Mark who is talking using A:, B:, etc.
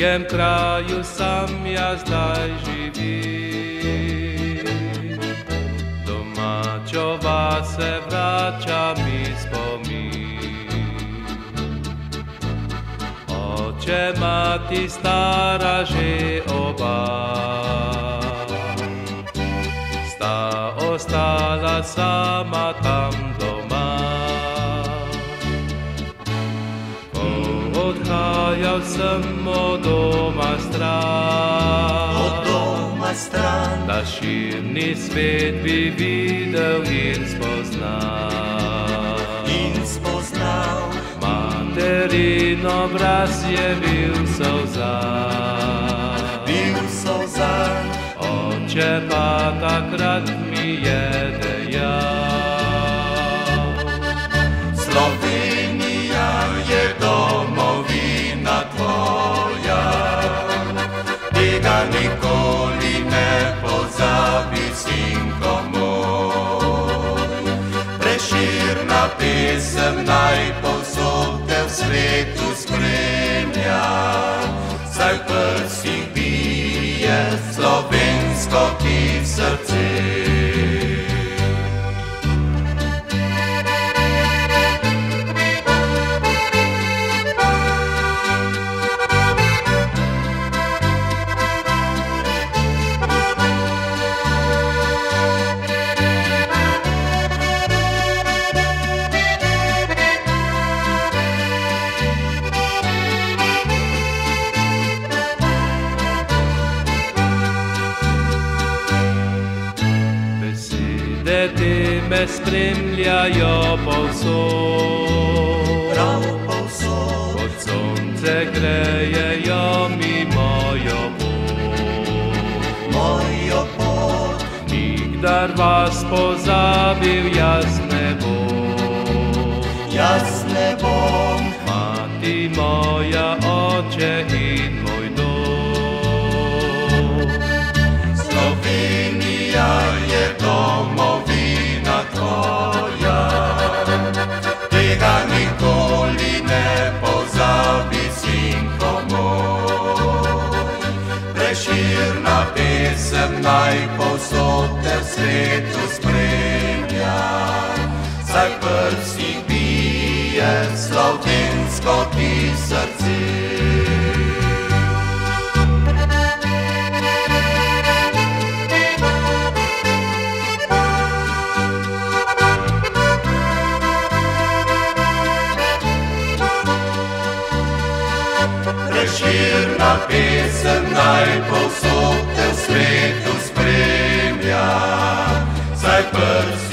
A: čujem kraju sam ja zdaj živim. Domačova se vrača mi spomin. Oče, mati stara že oba, sta ostala sama tam odhajal sem od doma stran.
B: Od doma stran,
A: Da širni svet bi videl in spoznal.
B: in spoznal,
A: Materin obraz je bil solza.
B: bil solzan,
A: Oče pa takrat mi je dejal.
B: Preširna pesem naj povsod te v svetu spremlja. Saj v prsih bije slovensko ti srce.
A: Besede te me spremljajo povsod.
B: Prav povsod,
A: Kot sonce grejejo mi mojo pot.
B: mojo pot,
A: Nikdar vas pozabil jaz ne bom.
B: jaz ne bom.
A: Mati moja, oče in moj
B: Preširna pesem naj povsod te v svetu spremlja. Saj prsih bije slovensko ti srce ta pesem naj povsod te v svetu spremlja. Saj prst